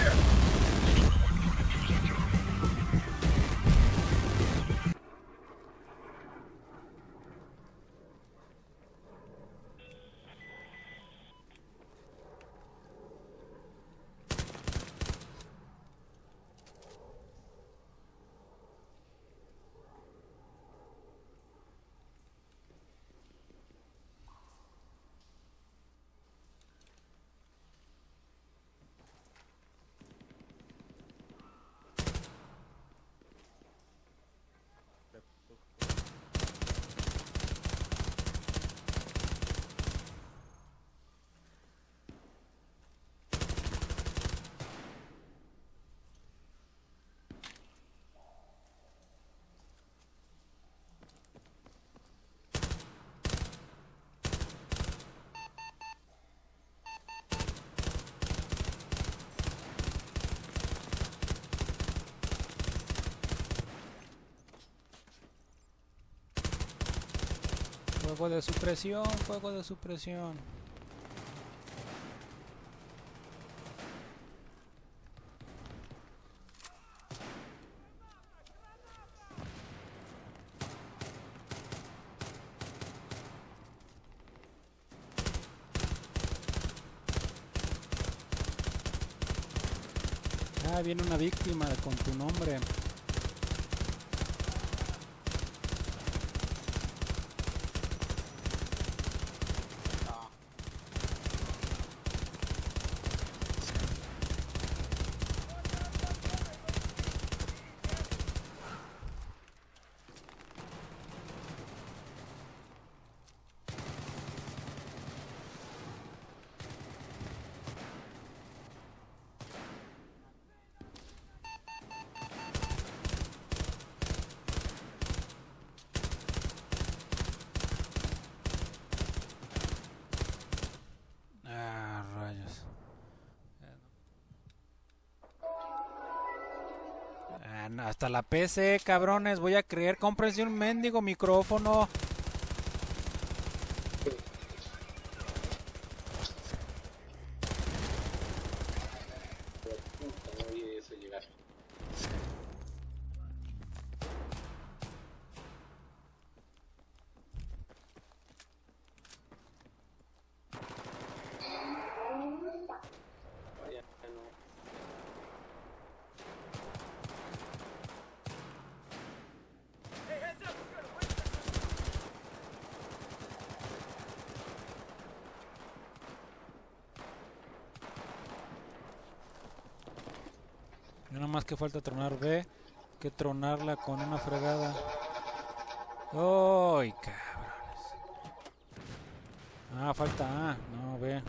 here. Fuego de supresión, fuego de supresión. Ah, viene una víctima con tu nombre. Ah, rayos. Ah, no, hasta la PC, cabrones, voy a creer. Cómprense un mendigo micrófono. Ya nada más que falta tronar B, que tronarla con una fregada. ¡Ay, cabrones! Ah, falta A, no B.